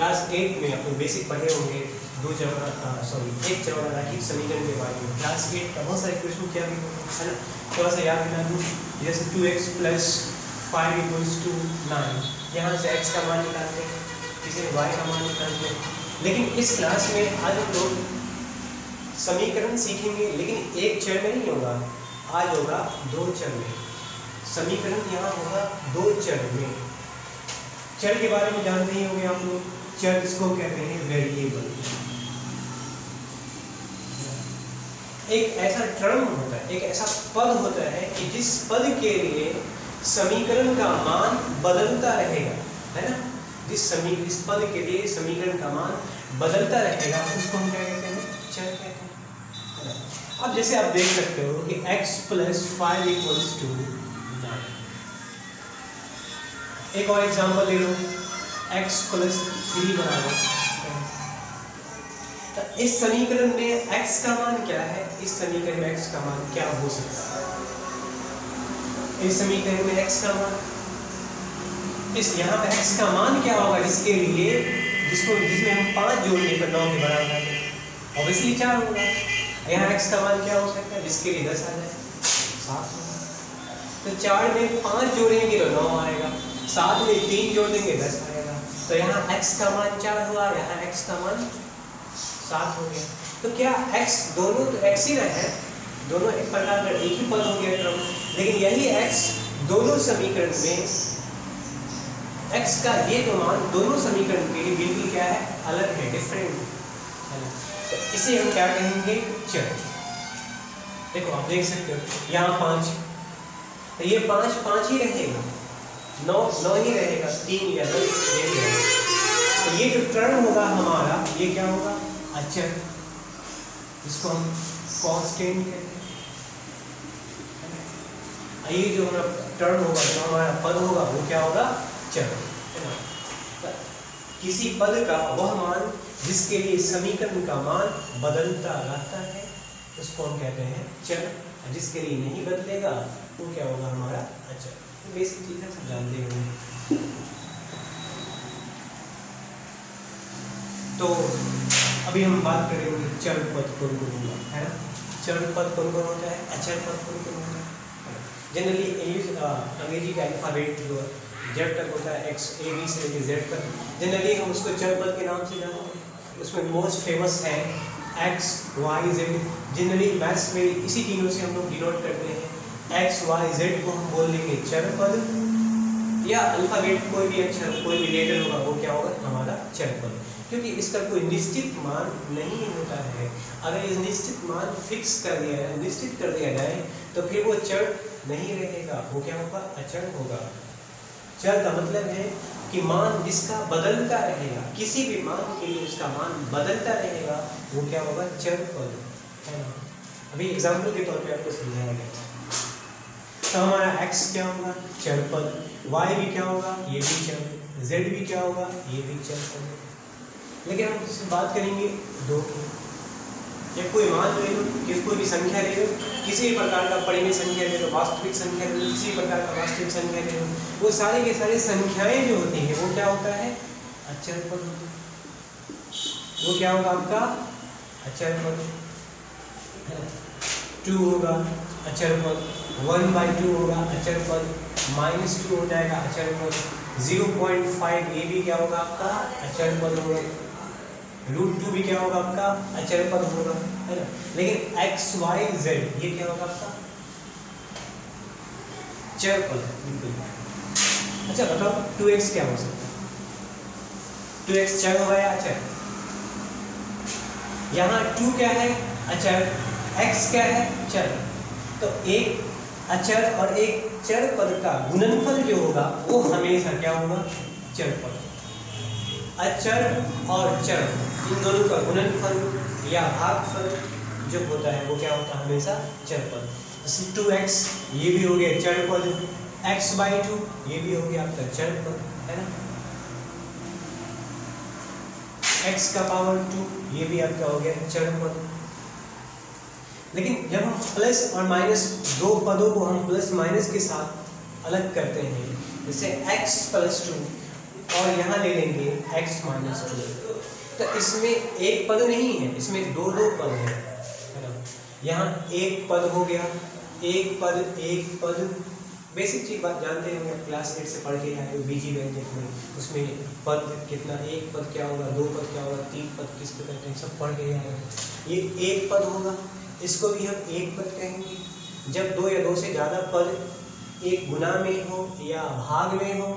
Class eight में अपने basic पढ़े होंगे, दो चौड़ा सॉरी एक रैखिक समीकरण के बारे में। क्लास एट का बहुत सारे क्वेश्चन किया भी है ना? थोड़ा सा याद दिला दूँ जैसे two x plus five equals to nine यहाँ से एक्स का मान निकालते हैं किसी ने वाई का मान निकालते हैं। लेकिन इस क्लास में आज हम लोग समीकरण सीखेंगे, लेकिन एक चर में नहीं होगा, आज होगा दो चर में। समीकरण यहाँ होगा दो चर में। चर के बारे में जानते ही होंगे आप लोग। चर इसको कहते हैं वेरिएबल एक ऐसा टर्म होता है, एक ऐसा पद होता है कि जिस पद के लिए समीकरण का मान बदलता रहेगा, है ना? जिस समी इस पद के लिए समीकरण का मान बदलता रहेगा, उसको हम क्या कहते हैं? चर कहते हैं अब जैसे आप देख सकते हो कि x plus five equals to एक और एग्जांपल ले लो। X प्लस थ्री बराबर तो इस समीकरण में x का मान क्या है? इस समीकरण में x का मान क्या हो सकता है? इस समीकरण में x का मान? इस यहाँ पे x का मान क्या होगा जिसके लिए? जिसको जिसमें हम पाँच जोड़ने पर नौ के बराबर आते हैं। ऑब्वियसली चार होगा। यहाँ x का मान क्या हो सकता है? जिसके लिए दस आ जाए। सात तो चार में पाँच जोड़ेंगे तो नौ आएगा। सात में तीन जोड़ देंगे, दस आएगा। तो यहाँ x का मान चार हुआ? यहाँ x का मान सात हो गया। तो क्या x दोनों तो x ही रहे दोनों एक प्रकार का एक ही पद हो गया क्रम। लेकिन यही x दोनों समीकरण में x का ये तो मान दोनों समीकरण के लिए बिल्कुल क्या है? अलग है डिफरेंट है। तो इसे हम क्या कहेंगे? चर। देखो, आप देख सकते हो, यहाँ पाँच। तो ये पाँच पाँच ही रहेगा। नौ नौ ही रहेगा तीन या दस ये रहेगा तो ये जो टर्न होगा हमारा ये क्या होगा अचर इसको हम कांस्टेंट कहते हैं ये जो हमारा टर्म होगा जो हमारा पद होगा वो क्या होगा चर है ना किसी पद का वह मान जिसके लिए समीकरण का मान बदलता रहता है उसको हम कहते हैं चर जिसके लिए नहीं बदलेगा वो क्या होगा हमारा अचर बेसिक चीज़ें सब जानते होंगे। तो अभी हम बात करेंगे चर पद कौन होगा है ना? चर पद कौन होता है, अचर पद कौन होता है जनरली इंग्लिश अंग्रेज़ी का अल्फ़ाबेट जो जेड तक होता है एक्स ए बी से लेकर जेड तक। जनरली हम उसको चर पद के नाम से जानते हैं। उसमें मोस्ट फ़ेमस है x y z generally maths में इसी तीनों से हम लोग डिनोट करते हैं। एक्स वाई जेड को हम बोल देंगे चर पद या अल्फ़ाबेट कोई भी अक्षर, कोई भी लेटर होगा, वो क्या होगा? हमारा चर पद क्योंकि इसका कोई निश्चित मान नहीं होता है। अगर इस निश्चित मान फिक्स कर दिया जाए, निश्चित कर दिया जाए तो फिर वो चर नहीं रहेगा। वो क्या होगा? अचर होगा। चर का मतलब है कि मान जिसका बदलता रहेगा? किसी भी मान के लिए उसका मान बदलता रहेगा। वो क्या होगा? चर पद है ना? अभी एग्ज़ाम्पल के तौर पे आपको समझाया गया तो हमारा x क्या होगा? चर पद y भी क्या होगा? ये भी चर z भी क्या होगा? ये भी चर पद लेकिन हम इससे बात करेंगे दो की। या कोई मान ले लो कि कोई भी संख्या ले लो, किसी भी प्रकार का परिमेय संख्या ले लो, वास्तविक संख्या ले लो, किसी प्रकार का वास्तविक संख्या ले लो, वो सारे के सारे संख्याएँ जो होती हैं, वो क्या होता है? अचर पद वो क्या होगा आपका? अचर पद। टू होगा। अचर पद वन बाई टू होगा अचर पद माइनस टू हो जाएगा अचर पद ज़ीरो पॉइंट फाइव ये भी क्या होगा आपका? अचर पद होगा। रूट टू भी क्या होगा आपका? अचर पद होगा, है ना? लेकिन एक्स, वाई, जेड, ये क्या होगा आपका? चर पद बिल्कुल। अच्छा बताओ, टू एक्स क्या हो सकता है? टू एक्स चर होगा या अचर यहाँ टू क्या है? अचर। एक्स क्या है? चर। तो एक अचर और एक चर पद का गुणनफल जो होगा, वो हमेशा क्या होगा? चर पद। अचर और चर, इन दोनों का गुणनफल या भागफल जो होता है, वो क्या होता है? हमेशा चर पद। जैसे टू एक्स, ये भी हो गया चर पद। एक्स बाई टू, ये भी हो गया आपका चर पद, है ना? एक्स का पावर टू, ये भी आपका हो गया चर पद। लेकिन जब हम प्लस और माइनस दो पदों को हम प्लस माइनस के साथ अलग करते हैं, जैसे x प्लस टू और यहाँ ले लेंगे एक्स माइनस टू तो इसमें एक पद नहीं है, इसमें दो दो पद है। ना? यहाँ एक पद हो गया, एक पद एक पद। बेसिक चीज़ बात जानते होंगे क्लास एट से पढ़ के आए बीजी व्यंजक में, उसमें पद कितना, एक पद क्या होगा, दो पद क्या होगा, तीन पद किस पे कहते हैं, सब पढ़ के आए ये एक पद होगा इसको भी हम एक पद कहेंगे। जब दो या दो से ज़्यादा पद एक गुना में हो या भाग में हो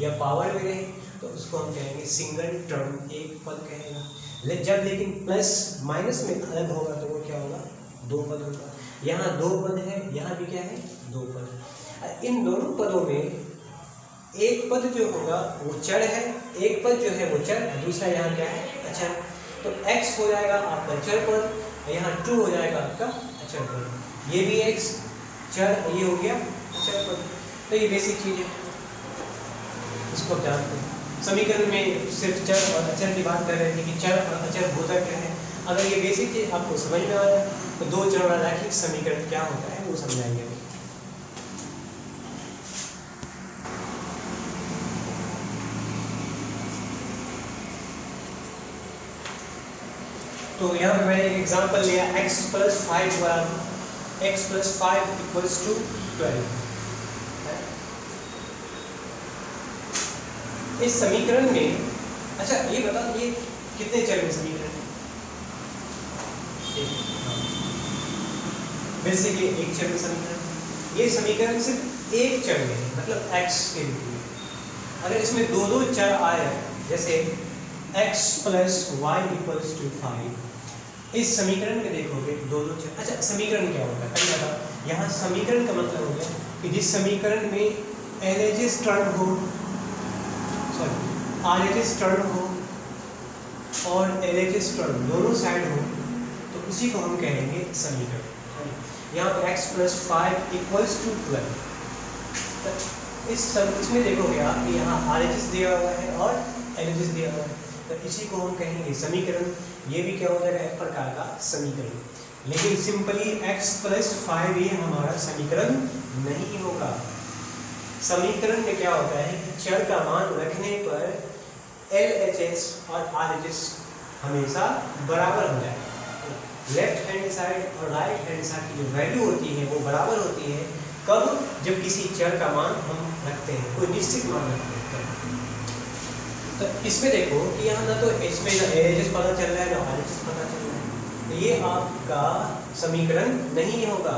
या पावर में रहे तो उसको हम कहेंगे सिंगल टर्म एक पद कहेगा। ले, जब लेकिन प्लस माइनस में अलग होगा तो वो क्या होगा? दो पद होगा। यहाँ दो पद है यहाँ भी क्या है? दो पद इन दोनों पदों में एक पद जो होगा वो चर है एक पद जो है वो चर दूसरा यहाँ क्या है? अच्छा तो x हो जाएगा आपका चर पद यहाँ टू हो जाएगा आपका अचर पद ये भी एक चर, ये हो गया अचर पद तो ये बेसिक चीज़ है। इसको आप जानते हैं। समीकरण में सिर्फ़ चर और अचर की बात कर रहे थे कि चर और अचर होता क्या है। अगर ये बेसिक चीज़ आपको समझ में आ रहा है तो दो चर वाला रैखिक समीकरण क्या होता है, वो समझाएँगे। तो यहाँ पे मैंने एक एग्जांपल लिया, x प्लस फाइव बराबर x plus five equals to twelve इस समीकरण में अच्छा ये बता ये कितने चर में समीकरण? बेसिकली एक चर में समीकरण। ये समीकरण सिर्फ़ एक चर में है मतलब x के रूप में अगर इसमें दो दो चर आए, जैसे x plus y equals to five इस समीकरण में देखोगे, दो दो चर अच्छा समीकरण क्या होता है? पहले यहाँ समीकरण का मतलब हो गया कि जिस समीकरण में एल टर्म हो sorry R H S term हो और एल एच एस टर्न दोनों साइड हो तो उसी को हम कहेंगे समीकरण। यहाँ x plus five equals to twelve इस सब, इसमें देखोगे आप यहाँ आर एच एस दिया हुआ है और एल एच एस दिया हुआ है। तो इसी को हम कहेंगे समीकरण। ये भी क्या हो जाएगा एक प्रकार का समीकरण। लेकिन सिंपली x प्लस फाइव ये हमारा समीकरण नहीं होगा। समीकरण में क्या होता है कि चर का मान रखने पर एल एच एस और आर एच एस हमेशा बराबर हो जाए लेफ़्ट हैंड साइड और राइट हैंड साइड की जो वैल्यू होती है, वो बराबर होती है। कब? जब किसी चर का मान हम रखते हैं, कोई निश्चित मान रखते हैं। तो इसमें देखो कि यहाँ ना तो इसमें ना एच पता चल रहा है ना आर एच एस पता चल रहा है तो ये आपका समीकरण नहीं होगा।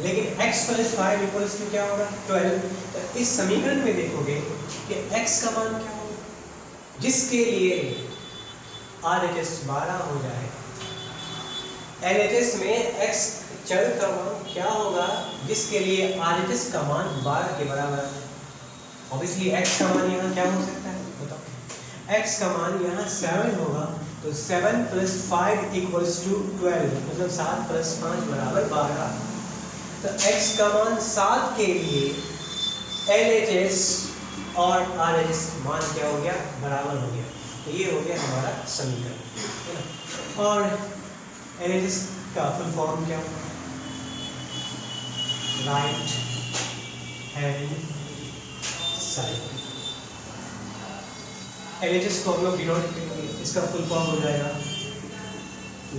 लेकिन x plus five equals to क्या होगा? ट्वेल्व तो इस समीकरण में देखोगे कि x का मान क्या होगा? जिसके लिए आर एच एस बारह हो जाए एल एच एस में x चर का मान क्या होगा? जिसके लिए आर एच एस का मान बारह के बराबर ऑब्वियसली x का मान यहाँ क्या हो सकता है? X का मान यहाँ सेवन होगा तो seven plus five equals to twelve मतलब सात प्लस पाँच बराबर बारह। तो x का मान सात के लिए एल एच एस और आर एच एस मान क्या हो गया? बराबर हो गया। तो ये हो गया हमारा समीकरण और एल एच एस का फुल फॉर्म क्या? Right hand side L H S को हम लोग डिनोट इसका फुल फॉर्म हो जाएगा।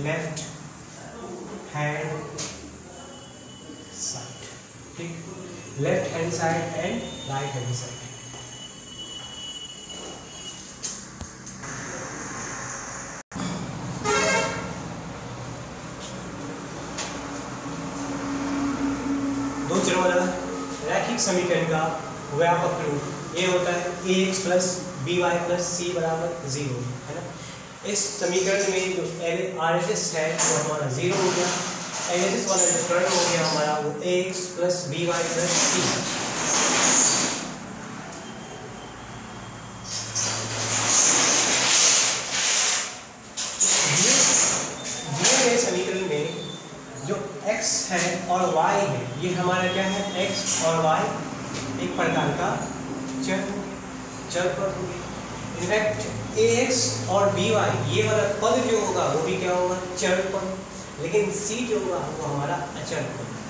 लेफ़्ट हैंड साइड ठीक? Left hand side and right hand side समीकरण का व्यापक रूप, ये होता है a x plus b y plus c बराबर ज़ीरो है ना? इस समीकरण में जो एल आर एस एस है, वो हमारा ज़ीरो हो गया। एनालिसिस वाला जो टर्म हो गया हमारा, वो a x plus b y plus c है और y है, ये हमारा क्या है? X और y एक प्रकार का चर चर पद हो गया इनफैक्ट ax और by ये वाला पद जो होगा, वो भी क्या होगा? चर पद लेकिन सी जो हुआ वो हमारा अचल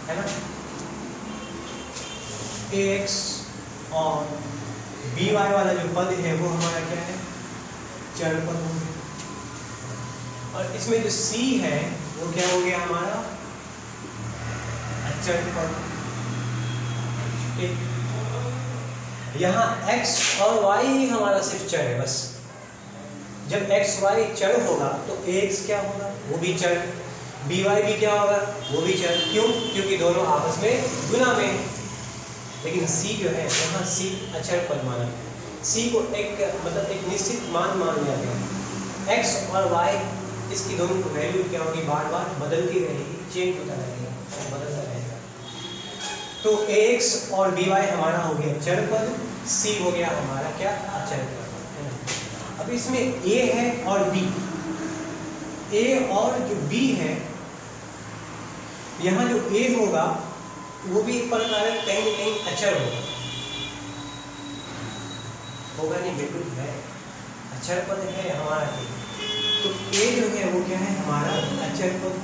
है ना? ए एक्स और बी वाई वाला जो पद है, वो हमारा क्या है? चर पद हो गया और इसमें जो सी है, वो क्या हो गया हमारा? अचर पद यहाँ x और y ही हमारा सिर्फ़ चर है, बस। जब x, y चर होगा तो ax क्या होगा? वो भी चर। by भी क्या होगा? वो भी चर। क्यों? क्योंकि दोनों आपस में गुना में लेकिन c जो है, यहाँ c अचर पद माना c को एक मतलब एक निश्चित मान मान लिया गया x और y, इसकी दोनों वैल्यू क्या होगी? बार बार बदलती रहेगी चेंज होता रहेगा। तो ax और by हमारा हो गया चर पद c हो गया हमारा क्या? अचर पद अब इसमें a है और b a और जो b है, यहाँ जो a होगा, वो भी एक प्रकार कहीं ना कहीं अचर होगा। होगा नहीं, बिल्कुल है। अचर पद है हमारा तो a जो है, वो क्या है? हमारा अचर पद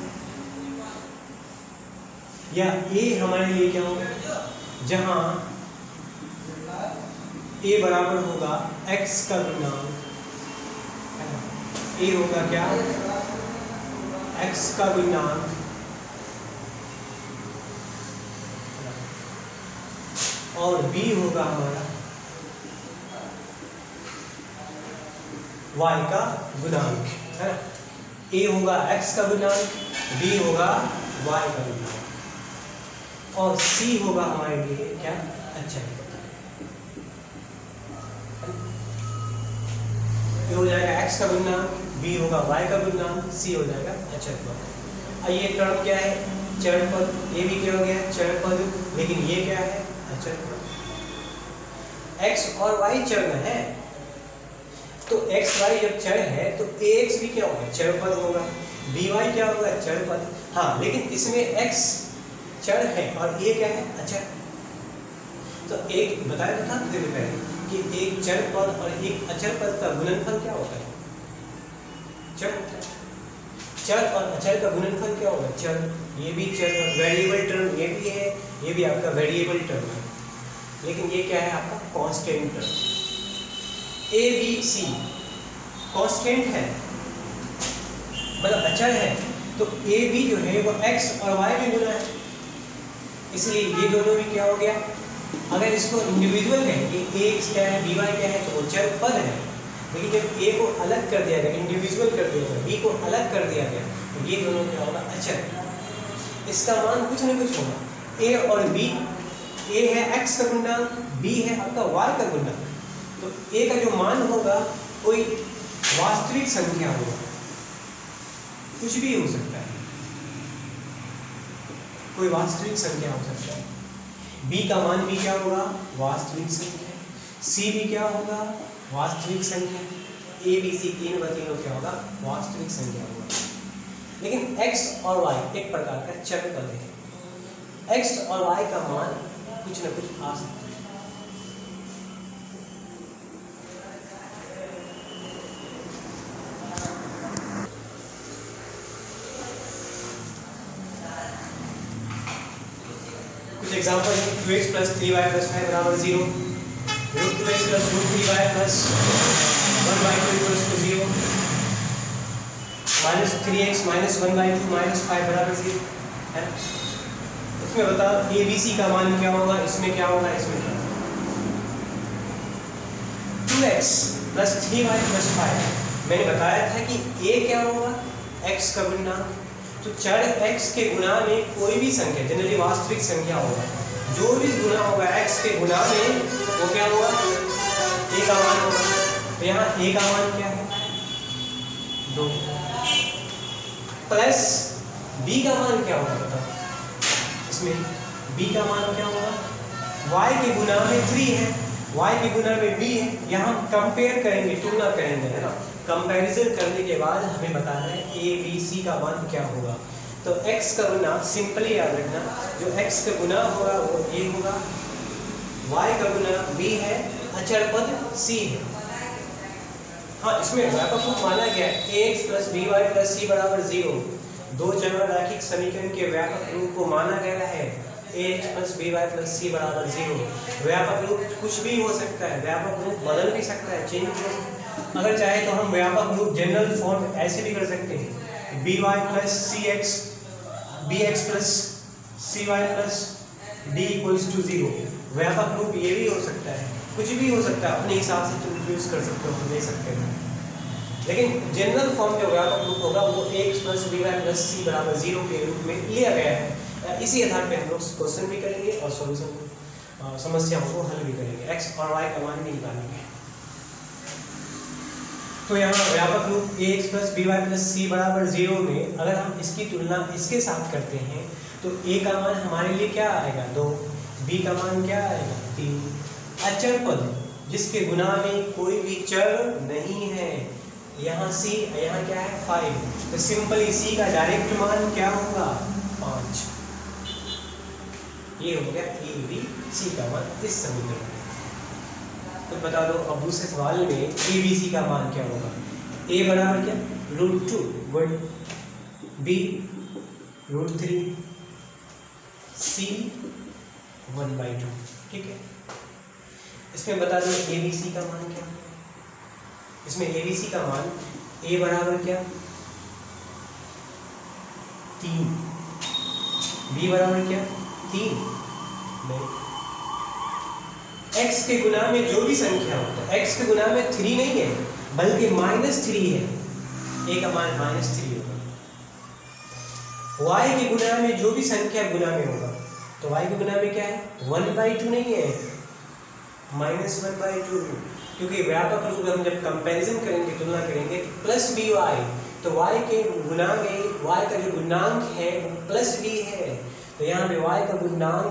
या ए हमारे लिए क्या होगा? जहाँ ए बराबर होगा एक्स का गुणनांक ए होगा क्या? एक्स का गुणनांक और बी होगा हमारा वाई का गुणांक, है ना? A होगा एक्स का गुणांक बी होगा वाई का गुणांक। और c होगा हमारे लिए, क्या? अच्छा। ये हो जाएगा x का गुणांक b होगा y का गुणांक c हो जाएगा अचर पद अब ये टर्म क्या है? चर पद, ये भी क्या हो गया? चर पद, लेकिन ये क्या है? अचर पद x और y चर में है तो x, y जब चर है तो ax भी क्या होगा? चर पद होगा। By क्या होगा? चर पद। हाँ लेकिन इसमें x चर है और a क्या है? अचर। तो एक, बताया तो था थोड़ी पहले, कि एक चर पद और एक अचर पद का गुणनफल क्या होता है? चर चर और अचर का गुणनफल क्या होगा? चर ये भी चर और वेरिएबल टर्म ये भी है, ये भी आपका वेरिएबल टर्म है। लेकिन ये क्या है आपका? Constant term a b c constant है। मतलब अचर है। तो ए बी जो है, वो एक्स और वाई में गुना है। इसलिए ये दोनों भी क्या हो गया? अगर इसको इंडिविजुअल कहेंगे ए क्या है बी वाई क्या है तो वो चर पद है। लेकिन जब ए को अलग कर दिया गया इंडिविजुअल कर दिया गया बी को अलग कर दिया गया तो ये दोनों क्या होगा? अचर। इसका मान कुछ न कुछ होगा। ए और बी ए है एक्स का गुंडा बी है आपका वाई का गुंडा। तो ए का जो मान होगा, कोई वास्तविक संख्या होगा। कुछ भी हो सकता है। कोई वास्तविक संख्या हो सकता है। बी का मान भी क्या होगा? वास्तविक संख्या। सी भी क्या होगा? वास्तविक संख्या। ए बी सी तीन व तीनों क्या होगा? वास्तविक संख्या होगा। लेकिन x और y एक प्रकार का चर पद है। X और y का मान कुछ ना कुछ आ सकता है। एग्जांपल है two x plus three y plus five बराबर zero root two x plus root three y plus one by two equals to zero minus three x minus one by two minus five बराबर zero है इसमें बता A B C का मान क्या होगा? इसमें क्या होगा? इसमें क्या two x plus three y plus five मैंने बताया था कि ए क्या होगा? एक्स का गुणनांक तो चर x के गुना में कोई भी संख्या, जनरली वास्तविक संख्या होगा। जो भी गुना होगा x के गुना में, वो क्या होगा? A का होगा। तो यहाँ a का क्या है? दो। प्लस b का मान क्या होगा बताओ? इसमें b का मान क्या होगा? Y के गुना में थ्री है। Y के गुना में b है। यहाँ कंपेयर करेंगे, तुलना करेंगे, है ना? कंपैरिजन करने के बाद हमें बताना है ए बी सी का मान क्या होगा। तो x का गुना सिंपली याद रखना, जो x का गुना होगा वो a होगा। Y का गुना b है, अचर पद c है। हाँ इसमें व्यापक रूप माना गया है। Ax plus b y plus c बराबर ज़ीरो दो चरण रैखिक समीकरण के व्यापक रूप को माना गया है। A x plus b y plus c बराबर ज़ीरो व्यापक रूप कुछ भी हो सकता है, व्यापक रूप बदल भी सकता है चेंज भी हो सकता है। अगर चाहे तो हम व्यापक रूप जनरल फॉर्म ऐसे भी कर सकते हैं। B y plus c x b x plus c y plus d equals to zero व्यापक रूप ये भी हो सकता है। कुछ भी हो सकता है, अपने हिसाब से तुम यूज़ कर सकते हो ले सकते हो। लेकिन जनरल फॉर्म जो व्यापक रूप होगा, वो x plus b y plus c बराबर ज़ीरो के रूप में लिया गया है। इसी आधार पर हम लोग क्वेश्चन भी करेंगे और सोल्यूशन समस्याओं को हल भी करेंगे। एक्स और वाई का मान भी निकालेंगे। तो यहाँ व्यापक रूप a x plus b y plus c बराबर ज़ीरो में अगर हम इसकी तुलना इसके साथ करते हैं तो ए का मान हमारे लिए क्या आएगा? दो। बी का मान क्या आएगा? तीन। अचर पद, जिसके गुना में कोई भी चर नहीं है, यहाँ सी यहाँ क्या है? फाइव तो सिंपली सी का डायरेक्ट मान क्या होगा? पाँच। ये हो गया ए बी सी का मान इस समीकरण में। तो बता दो, अब दूसरे सवाल में ए बी सी का मान क्या होगा? ए बराबर क्या? Root two one b root three c one by two ठीक है? इसमें बता दो ए बी सी का मान क्या? इसमें ए बी सी का मान ए बराबर क्या? तीन। बी बराबर क्या? तीन। नहीं एक्स के गुना में जो भी संख्या हो है एक्स के गुना में थ्री नहीं है, बल्कि माइनस थ्री है। ए का मान माइनस थ्री होगा। वाई के गुना में जो भी संख्या गुना में होगा तो वाई के गुना में क्या है? वन बाई टू नहीं है। माइनस वन बाई टू क्योंकि व्यापक रूप हम जब कंपैरिजन करेंगे, तुलना करेंगे तो प्लस बी वाई तो वाई के गुना में वाई का जो गुणांक है, वो प्लस बी है। तो यहाँ पे वाई का गुणांक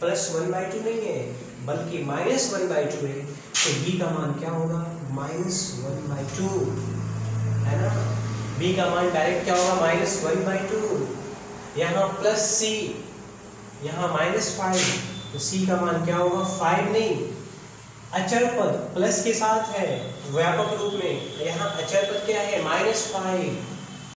प्लस वन बाई टू नहीं है। बल्कि माइनस वन बाई टू है तो बी का मान क्या होगा? माइनस वन बाई टू, है ना? बी का मान डायरेक्ट क्या होगा? Minus one by two. यहाँ प्लस सी यहाँ माइनस फाइव तो सी का मान क्या होगा? फाइव नहीं। अचर पद प्लस के साथ है, व्यापक रूप में। यहाँ अचर पद क्या है? Minus five